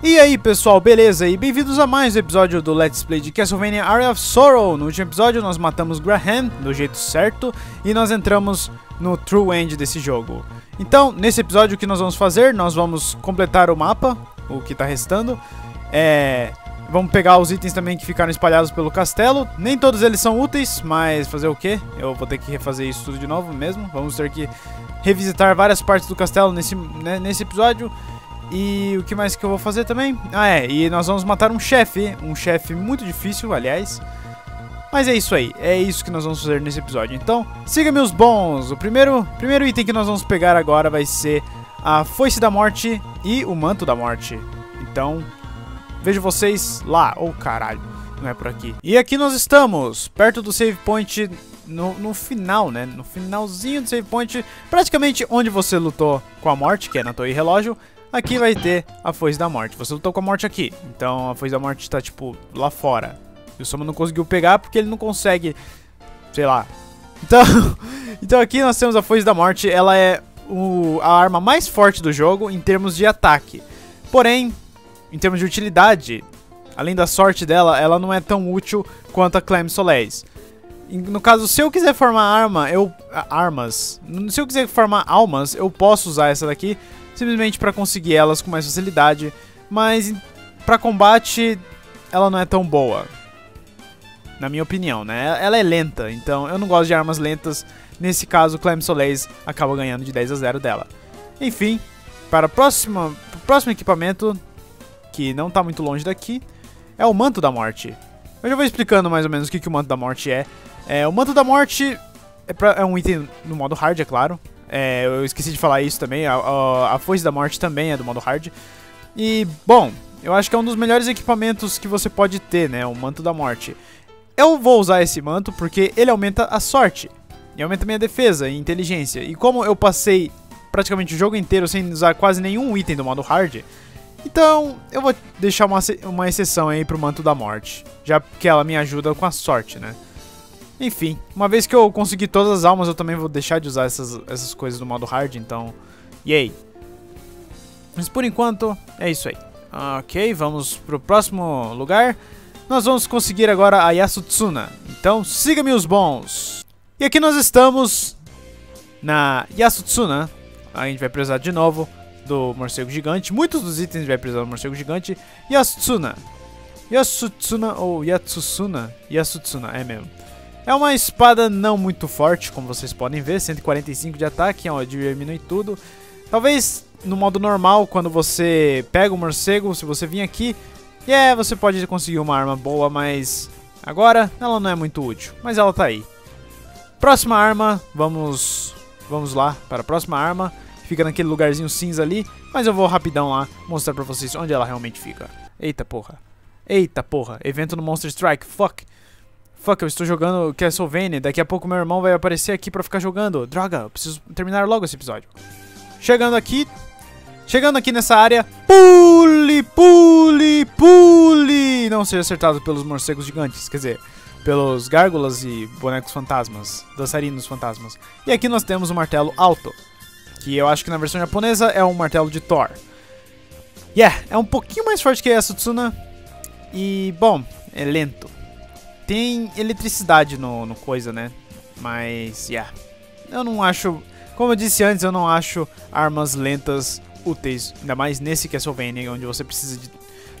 E aí pessoal, beleza? E bem-vindos a mais um episódio do Let's Play de Castlevania Area of Sorrow. No último episódio nós matamos Graham do jeito certo e nós entramos no True End desse jogo. Então, nesse episódio o que nós vamos fazer? Nós vamos completar o mapa, o que tá restando. É... Vamos pegar os itens também que ficaram espalhados pelo castelo. Nem todos eles são úteis, mas fazer o quê? Eu vou ter que refazer isso tudo de novo mesmo. Vamos ter que revisitar várias partes do castelo nesse, né, nesse episódio. E o que mais que eu vou fazer também? Ah, é, e nós vamos matar um chefe, um chefe muito difícil, aliás. Mas é isso aí, é isso que nós vamos fazer nesse episódio. Então, siga meus bons. O primeiro, primeiro item que nós vamos pegar agora vai ser a Foice da Morte e o Manto da Morte. Então, vejo vocês lá. Oh, caralho, não é por aqui. E aqui nós estamos, perto do save point no, no, final, né? No finalzinho do save point, praticamente onde você lutou com a morte, que é na torre relógio. Aqui vai ter a Foice da Morte. Você lutou com a morte aqui. Então a Foice da Morte tá, tipo, lá fora. E o Soma não conseguiu pegar porque ele não consegue... Sei lá. Então, então aqui nós temos a Foice da Morte. Ela é o, a arma mais forte do jogo em termos de ataque. Porém, em termos de utilidade, além da sorte dela, ela não é tão útil quanto a Clem Soleis. No caso, se eu quiser formar arma, eu... Armas. Se eu quiser formar almas, eu posso usar essa daqui simplesmente para conseguir elas com mais facilidade, mas para combate ela não é tão boa. Na minha opinião, né? Ela é lenta, então eu não gosto de armas lentas. Nesse caso, Clem Soleis acaba ganhando de 10 a 0 dela. Enfim, para o próximo, próximo equipamento, que não está muito longe daqui, é o Manto da Morte. Eu já vou explicando mais ou menos o que, que o Manto da Morte é. é o Manto da Morte é, pra, é um item no modo hard, é claro. É, eu esqueci de falar isso também. A, a, a Foice da Morte também é do modo hard. E, bom, eu acho que é um dos melhores equipamentos que você pode ter, né? O Manto da Morte. Eu vou usar esse manto porque ele aumenta a sorte. E aumenta minha defesa e inteligência. E como eu passei praticamente o jogo inteiro sem usar quase nenhum item do modo hard, então eu vou deixar uma, uma exceção aí pro Manto da Morte. Já que ela me ajuda com a sorte, né? Enfim, uma vez que eu conseguir todas as almas, eu também vou deixar de usar essas, essas coisas do modo hard, então... Yay! Mas por enquanto, é isso aí. Ok, vamos pro próximo lugar. Nós vamos conseguir agora a Yasutsuna. Então, siga-me os bons! E aqui nós estamos na Yasutsuna. A gente vai precisar de novo do morcego gigante. Muitos dos itens vai precisar do morcego gigante. Yasutsuna. Yasutsuna ou Yatsusuna? Yasutsuna, é mesmo. É uma espada não muito forte, como vocês podem ver, 145 de ataque, ó, diminui tudo. Talvez no modo normal, quando você pega o morcego, se você vir aqui, yeah, você pode conseguir uma arma boa, mas agora ela não é muito útil, mas ela tá aí. Próxima arma, vamos vamos lá para a próxima arma. Fica naquele lugarzinho cinza ali, mas eu vou rapidão lá mostrar pra vocês onde ela realmente fica. Eita porra. Eita porra, evento no Monster Strike, fuck. Fuck, eu estou jogando Castlevania. Daqui a pouco meu irmão vai aparecer aqui pra ficar jogando. Droga, eu preciso terminar logo esse episódio. Chegando aqui. Chegando aqui nessa área. Pule, pule, pule. Não seja acertado pelos morcegos gigantes. Quer dizer, pelos gárgulas e bonecos fantasmas. Dançarinos fantasmas. E aqui nós temos o martelo alto. Que eu acho que na versão japonesa é um martelo de Thor. Yeah, é um pouquinho mais forte que essa Tsuna. E, bom, é lento tem eletricidade no, no coisa, né? Mas, yeah. Eu não acho... Como eu disse antes, eu não acho armas lentas úteis. Ainda mais nesse Castlevania, onde você precisa de...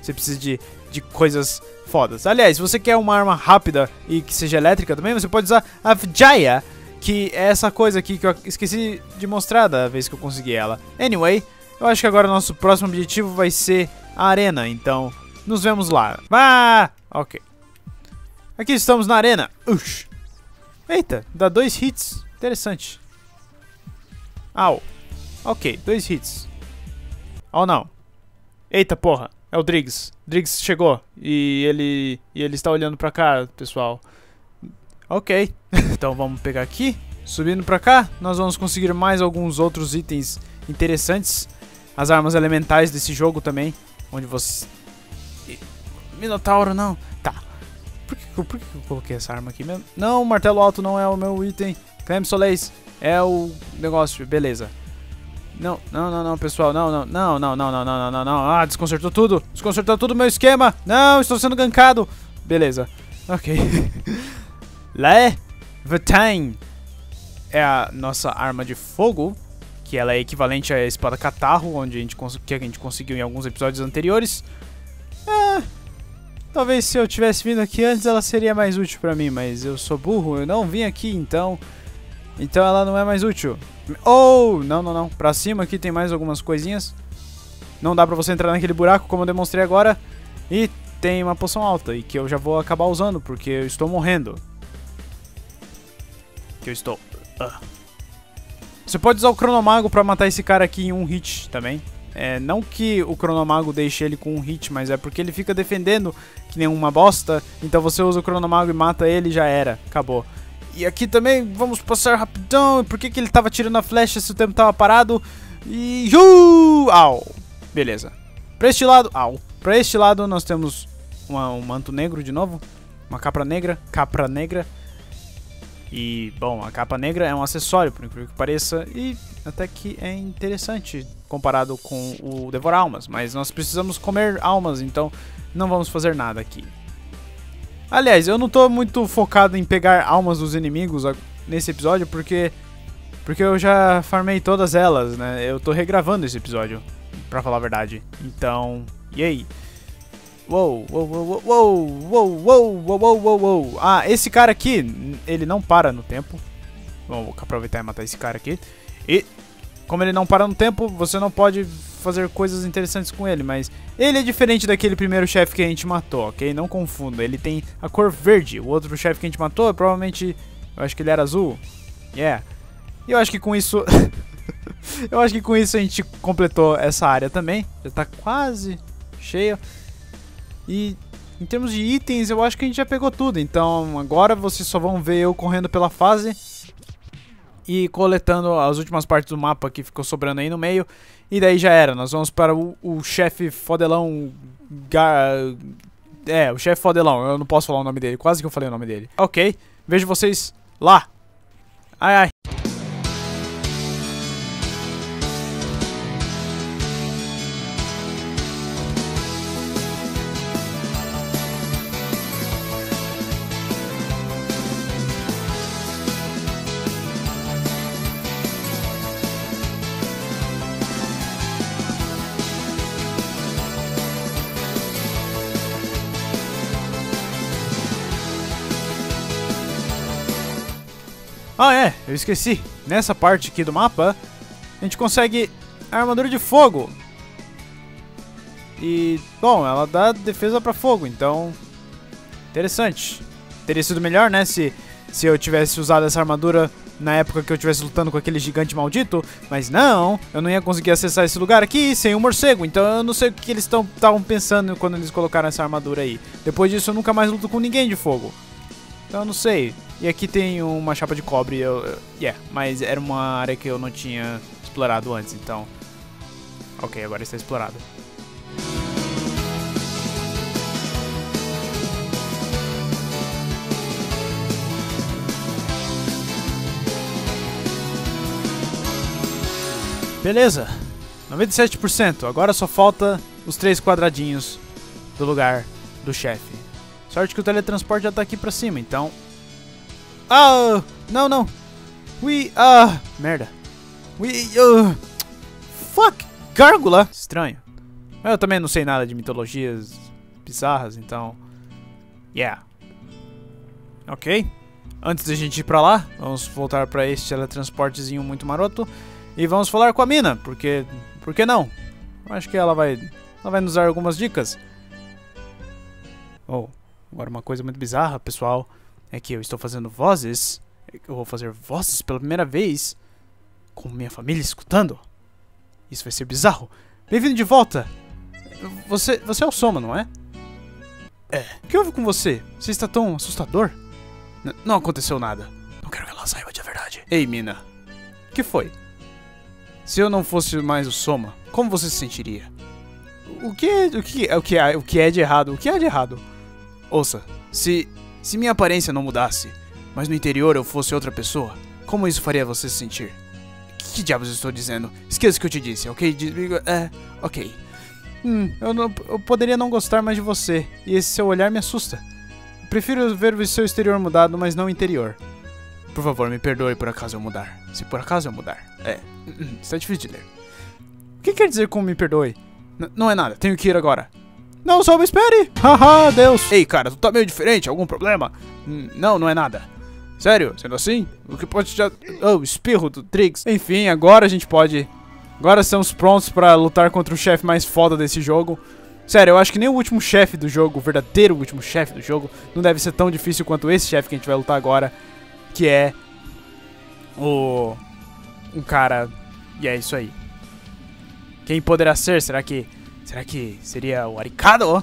Você precisa de, de coisas fodas. Aliás, se você quer uma arma rápida e que seja elétrica também, você pode usar a Vijaya, que é essa coisa aqui que eu esqueci de mostrar da vez que eu consegui ela. Anyway, eu acho que agora nosso próximo objetivo vai ser a arena, então nos vemos lá. Ah! Ok. Aqui estamos na arena. Ush. Eita, dá dois hits. Interessante. Au. Ok, dois hits. Oh não. Eita porra, é o Driggs. Driggs chegou e ele e ele está olhando pra cá, pessoal. Ok, então vamos pegar aqui. Subindo pra cá, nós vamos conseguir mais alguns outros itens interessantes. As armas elementais desse jogo também, onde você... Minotauro não. Por que, por que eu coloquei essa arma aqui mesmo? Não, o martelo alto não é o meu item. Clem Soleis é o negócio, beleza. Não, não, não, não, pessoal. Não, não, não, não, não, não, não, não, não. Ah, desconcertou tudo. Desconcertou tudo o meu esquema. Não, estou sendo gankado. Beleza. Ok. Lé Vatine é a nossa arma de fogo, que ela é equivalente à espada catarro, onde a gente que a gente conseguiu em alguns episódios anteriores. É, talvez se eu tivesse vindo aqui antes ela seria mais útil pra mim, mas eu sou burro, eu não vim aqui, então... Então ela não é mais útil. Oh, não, não, não. Pra cima aqui tem mais algumas coisinhas. Não dá pra você entrar naquele buraco, como eu demonstrei agora. E tem uma poção alta, e que eu já vou acabar usando, porque eu estou morrendo. Que eu estou... Uh. Você pode usar o Cronomago pra matar esse cara aqui em um hit também. É, não que o Cronomago deixe ele com um hit, mas é porque ele fica defendendo que nem uma bosta. Então você usa o Cronomago e mata ele já era. Acabou. E aqui também, vamos passar rapidão. Por que, que ele tava tirando a flecha se o tempo tava parado? E... Uh, au! Beleza. Pra este lado... Au. Pra este lado nós temos uma, um manto negro de novo. Uma capa negra. Capra negra. E, bom, a capa negra é um acessório, por incrível que pareça. E até que é interessante comparado com o Devorar Almas. Mas nós precisamos comer almas, então não vamos fazer nada aqui. Aliás, eu não tô muito focado em pegar almas dos inimigos nesse episódio, porque porque eu já farmei todas elas, né? Eu tô regravando esse episódio, pra falar a verdade. Então, e aí? Uou, uou, uou, uou, uou, uou, uou, uou. Ah, esse cara aqui, ele não para no tempo. Vamos aproveitar e matar esse cara aqui. E, como ele não para no tempo, você não pode fazer coisas interessantes com ele, mas ele é diferente daquele primeiro chefe que a gente matou, ok? Não confunda, ele tem a cor verde. O outro chefe que a gente matou, provavelmente, eu acho que ele era azul. Yeah. E eu acho que com isso... eu acho que com isso a gente completou essa área também. Já tá quase cheio. E em termos de itens, eu acho que a gente já pegou tudo. Então agora vocês só vão ver eu correndo pela fase e coletando as últimas partes do mapa que ficou sobrando aí no meio. E daí já era. Nós vamos para o, o chefe fodelão. Gar... É, o chefe fodelão. Eu não posso falar o nome dele. Quase que eu falei o nome dele. Ok. Vejo vocês lá. Ai, ai. Ah, é, eu esqueci. Nessa parte aqui do mapa, a gente consegue a armadura de fogo. E, bom, ela dá defesa pra fogo, então... Interessante. Teria sido melhor, né, se, se eu tivesse usado essa armadura na época que eu estivesse lutando com aquele gigante maldito, mas não, eu não ia conseguir acessar esse lugar aqui sem o um morcego, então eu não sei o que eles estavam pensando quando eles colocaram essa armadura aí. Depois disso eu nunca mais luto com ninguém de fogo. Então eu não sei. E aqui tem uma chapa de cobre, eu, eu, yeah, mas era uma área que eu não tinha explorado antes, então... Ok, agora está explorado. Beleza, 97%. Agora só falta os três quadradinhos do lugar do chefe. Sorte que o teletransporte já tá aqui pra cima, então ah, não, não. We, ah, merda. We, uh, fuck, gárgula. Estranho. Eu também não sei nada de mitologias bizarras, então, yeah. Ok. Antes da gente ir pra lá, vamos voltar pra este teletransportezinho muito maroto. E vamos falar com a mina, porque, por que não? Acho que ela vai, ela vai nos dar algumas dicas. Oh, agora uma coisa muito bizarra, pessoal é que eu estou fazendo vozes. Eu vou fazer vozes pela primeira vez com minha família escutando. Isso vai ser bizarro. Bem-vindo de volta. Você, você é o Soma, não é? É. O que houve com você? Você está tão assustador? N não aconteceu nada. Não quero que ela saiba de verdade. Ei, Mina. O que foi? Se eu não fosse mais o Soma, como você se sentiria? O que, o que, o que, o que é de errado? O que é de errado? Ouça, se se minha aparência não mudasse, mas no interior eu fosse outra pessoa, como isso faria você se sentir? que diabos estou dizendo? Esqueça o que eu te disse, ok? É, ok. Hum, eu, não, eu poderia não gostar mais de você, e esse seu olhar me assusta. Prefiro ver o seu exterior mudado, mas não o interior. Por favor, me perdoe por acaso eu mudar. Se por acaso eu mudar. É, está difícil de ler. O que quer dizer com me perdoe? N não é nada, tenho que ir agora. Não, só me espere! Haha, Deus! Ei, cara, tu tá meio diferente, algum problema? N não, não é nada. Sério? Sendo assim? O que pode te... Oh, espirro do Triggs. Enfim, agora a gente pode... Agora estamos prontos pra lutar contra o chefe mais foda desse jogo. Sério, eu acho que nem o último chefe do jogo, o verdadeiro último chefe do jogo, não deve ser tão difícil quanto esse chefe que a gente vai lutar agora, que é o um cara e é isso aí. Quem poderá ser? Será que será que seria o Arikado?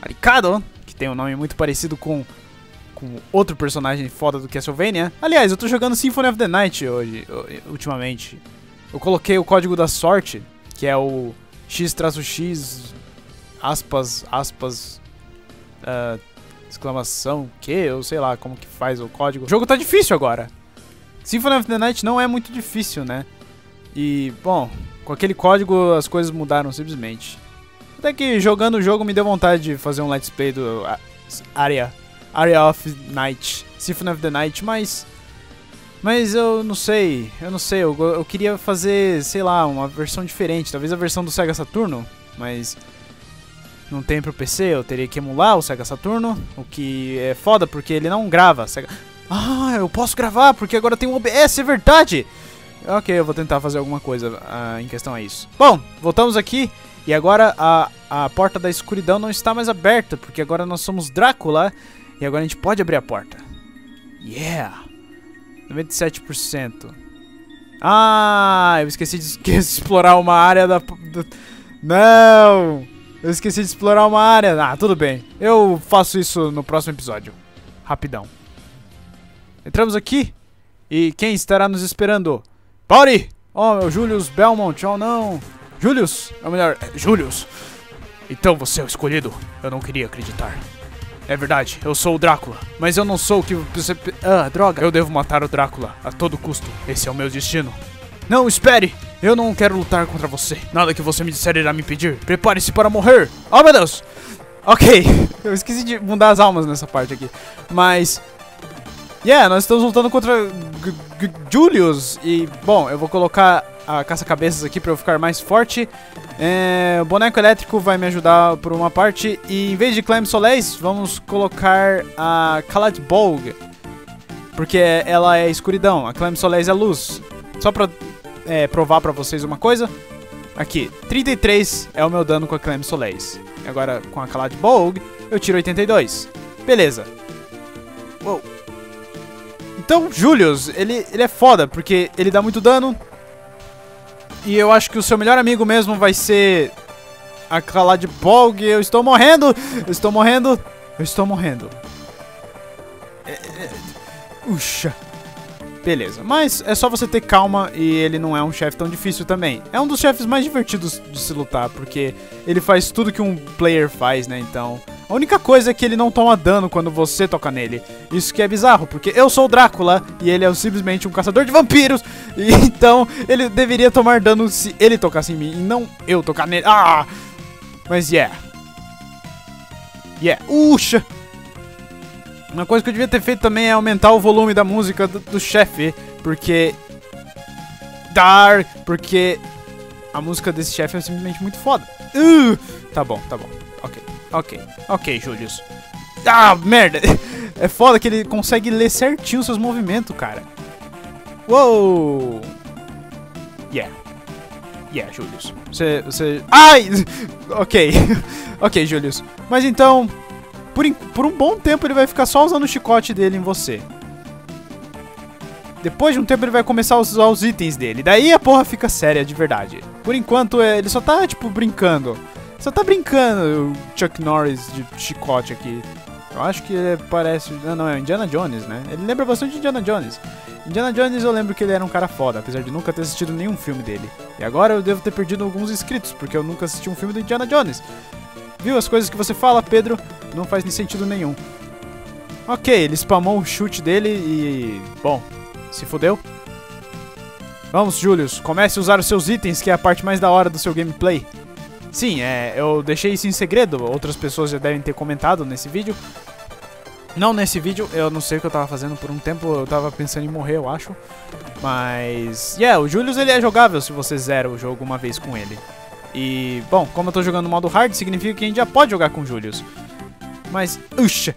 Arikado, que tem um nome muito parecido com com outro personagem foda do Castlevania. Aliás, eu tô jogando Symphony of the Night hoje, ultimamente. Eu coloquei o código da sorte, que é o X-X, aspas, aspas, uh, exclamação, que? Eu sei lá como que faz o código. O jogo tá difícil agora. Symphony of the Night não é muito difícil, né? E, bom, com aquele código as coisas mudaram simplesmente. Até que jogando o jogo me deu vontade de fazer um let's play do Area Area of Night, Symphony of the Night, mas mas eu não sei, eu não sei, eu, eu queria fazer, sei lá, uma versão diferente, talvez a versão do Sega Saturno, mas não tem pro PC, eu teria que emular o Sega Saturno, o que é foda porque ele não grava. Sega... Ah, eu posso gravar porque agora tem um OBS, é verdade! Ok, eu vou tentar fazer alguma coisa uh, em questão a isso. Bom, voltamos aqui e agora a, a porta da escuridão não está mais aberta, porque agora nós somos Drácula e agora a gente pode abrir a porta. Yeah! 97%. Ah, eu esqueci de, de explorar uma área da... Do, não! Eu esqueci de explorar uma área. Ah, tudo bem. Eu faço isso no próximo episódio. Rapidão. Entramos aqui. E quem estará nos esperando? Pauli! Oh, meu Julius Belmont. Oh, não. Julius. É o melhor. É, Julius. Então você é o escolhido. Eu não queria acreditar. É verdade, eu sou o Drácula, mas eu não sou o que você... Ah, droga. Eu devo matar o Drácula, a todo custo. Esse é o meu destino. Não, espere! Eu não quero lutar contra você. Nada que você me disser irá me impedir. Prepare-se para morrer. Oh, meu Deus! Ok, eu esqueci de mudar as almas nessa parte aqui. Mas... Yeah, nós estamos lutando contra G G Julius. E, bom, eu vou colocar a caça-cabeças aqui para eu ficar mais forte. É, o boneco elétrico vai me ajudar por uma parte. E em vez de Clem Soleis, vamos colocar a Kalat Bolg. Porque ela é escuridão, a Clem Soleis é luz. Só pra é, provar pra vocês uma coisa. Aqui, 33 é o meu dano com a Clem Soleis. Agora com a Kalat Bolg, eu tiro 82. Beleza. Uou. Então, Julius, ele, ele é foda, porque ele dá muito dano, e eu acho que o seu melhor amigo mesmo vai ser aquela de Bolg. Eu estou morrendo! Eu estou morrendo! Eu estou morrendo. É, é, uxa. Beleza, mas é só você ter calma e ele não é um chefe tão difícil também. É um dos chefes mais divertidos de se lutar, porque ele faz tudo que um player faz, né? Então, a única coisa é que ele não toma dano quando você toca nele. Isso que é bizarro, porque eu sou o Drácula e ele é simplesmente um caçador de vampiros. E então, ele deveria tomar dano se ele tocasse em mim e não eu tocar nele. Ah! Mas yeah. Yeah. Uxa! Uma coisa que eu devia ter feito também é aumentar o volume da música do, do chefe, porque... Dar, porque a música desse chefe é simplesmente muito foda. Uh, tá bom, tá bom. Ok, ok, ok, Julius. Ah, merda! É foda que ele consegue ler certinho seus movimentos, cara. Uou! Yeah. Yeah, Julius. Você, você... Ai! ok. ok, Julius. Mas então, por, por um bom tempo ele vai ficar só usando o chicote dele em você. Depois de um tempo ele vai começar a usar os itens dele. Daí a porra fica séria, de verdade. Por enquanto ele só tá, tipo, brincando. Só tá brincando o Chuck Norris de chicote aqui. Eu acho que ele parece... Não, não, é Indiana Jones, né? Ele lembra bastante de Indiana Jones. Indiana Jones eu lembro que ele era um cara foda, apesar de nunca ter assistido nenhum filme dele. E agora eu devo ter perdido alguns inscritos, porque eu nunca assisti um filme do Indiana Jones. Viu as coisas que você fala, Pedro? Não faz nem sentido nenhum. Ok, ele spamou o chute dele e... Bom, se fudeu. Vamos, Julius, comece a usar os seus itens, que é a parte mais da hora do seu gameplay. Sim, é, eu deixei isso em segredo, outras pessoas já devem ter comentado nesse vídeo. Não nesse vídeo, eu não sei o que eu tava fazendo por um tempo, eu tava pensando em morrer, eu acho. Mas, yeah, o Julius ele é jogável se você zera o jogo uma vez com ele. E, bom, como eu tô jogando no modo hard, significa que a gente já pode jogar com o Julius. Mas, uxa!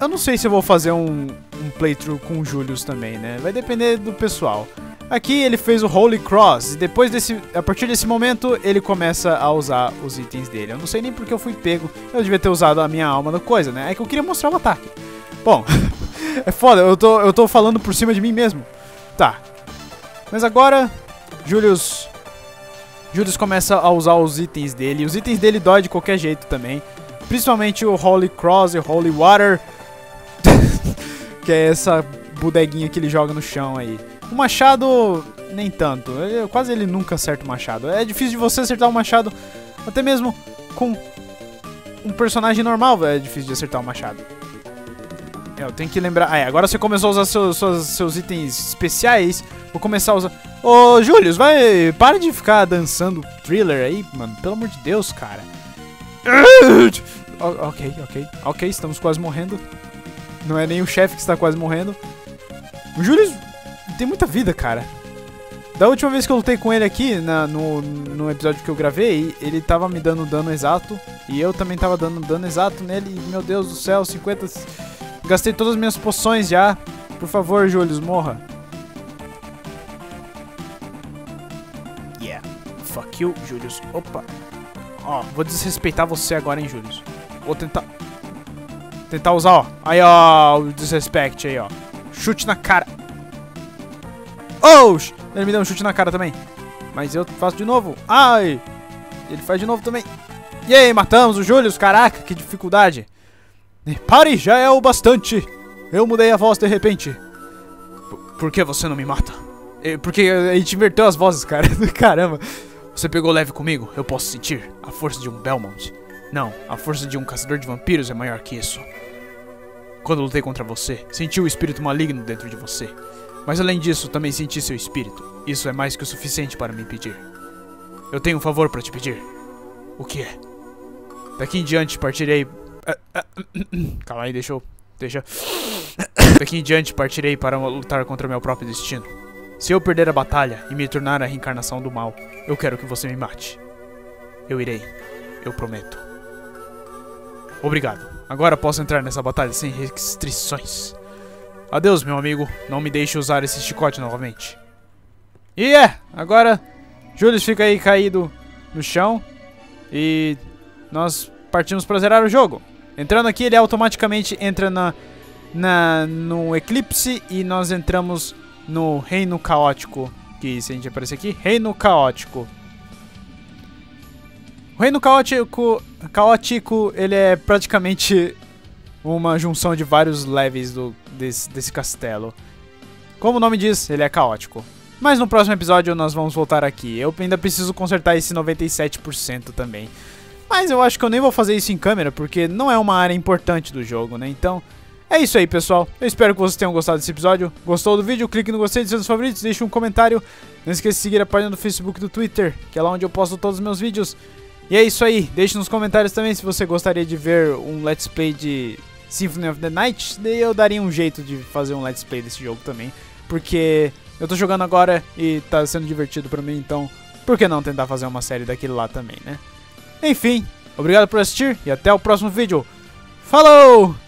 Eu não sei se eu vou fazer um, um playthrough com o Julius também, né? Vai depender do pessoal. Aqui ele fez o Holy Cross, e depois desse, a partir desse momento, ele começa a usar os itens dele. Eu não sei nem porque eu fui pego, eu devia ter usado a minha alma da coisa, né? É que eu queria mostrar o ataque. Bom, é foda, eu tô, eu tô falando por cima de mim mesmo. Tá. Mas agora, Julius... Julius começa a usar os itens dele, os itens dele dói de qualquer jeito também. Principalmente o Holy Cross e Holy Water, que é essa bodeguinha que ele joga no chão aí. O machado, nem tanto. Ele, quase ele nunca acerta o machado. É difícil de você acertar o machado, até mesmo com um personagem normal é difícil de acertar o machado. É, eu tenho que lembrar... Ah, é, agora você começou a usar seus, seus, seus itens especiais. Vou começar a usar... Ô, Julius, vai... Para de ficar dançando thriller aí, mano. Pelo amor de Deus, cara. ok, ok. Ok, estamos quase morrendo. Não é nem o chefe que está quase morrendo. O Julius tem muita vida, cara. Da última vez que eu lutei com ele aqui, na, no, no episódio que eu gravei, ele tava me dando dano exato. E eu também tava dando dano exato nele. E, meu Deus do céu, 50... Gastei todas as minhas poções já. Por favor, Julius, morra. Yeah. Fuck you, Julius. Opa. Ó, vou desrespeitar você agora, hein, Julius. Vou tentar... Tentar usar, ó. Aí, ó, o desrespeite aí, ó. Chute na cara. Oh! Ele me deu um chute na cara também. Mas eu faço de novo. Ai! Ele faz de novo também. E aí, matamos o Julius. Caraca, que dificuldade. Pare, já é o bastante. Eu mudei a voz de repente. Por que você não me mata? Porque a gente inverteu as vozes, cara. Caramba. Você pegou leve comigo. Eu posso sentir a força de um Belmont. Não, a força de um caçador de vampiros é maior que isso. Quando lutei contra você, senti o espírito maligno dentro de você. Mas além disso, também senti seu espírito. Isso é mais que o suficiente para me pedir. Eu tenho um favor para te pedir. O que é? Daqui em diante partirei. Ah, ah, calma aí, deixa eu. Deixa. Daqui em diante partirei para lutar contra meu próprio destino. Se eu perder a batalha e me tornar a reencarnação do mal, eu quero que você me mate. Eu irei. Eu prometo. Obrigado. Agora posso entrar nessa batalha sem restrições. Adeus, meu amigo. Não me deixe usar esse chicote novamente. E é, agora Julius fica aí caído no chão e nós partimos para zerar o jogo. Entrando aqui, ele automaticamente entra na, na no Eclipse e nós entramos no Reino Caótico. Que se a gente aparecer aqui, Reino Caótico. O Reino Caótico, caótico ele é praticamente uma junção de vários levels do, desse, desse castelo. Como o nome diz, ele é caótico. Mas no próximo episódio nós vamos voltar aqui. Eu ainda preciso consertar esse 97% também. Mas eu acho que eu nem vou fazer isso em câmera, porque não é uma área importante do jogo, né? Então, é isso aí, pessoal. Eu espero que vocês tenham gostado desse episódio. Gostou do vídeo? Clique no gostei, seus favoritos, deixe um comentário. Não esqueça de seguir a página do Facebook e do Twitter, que é lá onde eu posto todos os meus vídeos. E é isso aí. Deixe nos comentários também se você gostaria de ver um Let's Play de Symphony of the Night, daí eu daria um jeito de fazer um let's play desse jogo também, porque eu tô jogando agora e tá sendo divertido pra mim, então por que não tentar fazer uma série daquele lá também, né? Enfim, obrigado por assistir e até o próximo vídeo. Falou!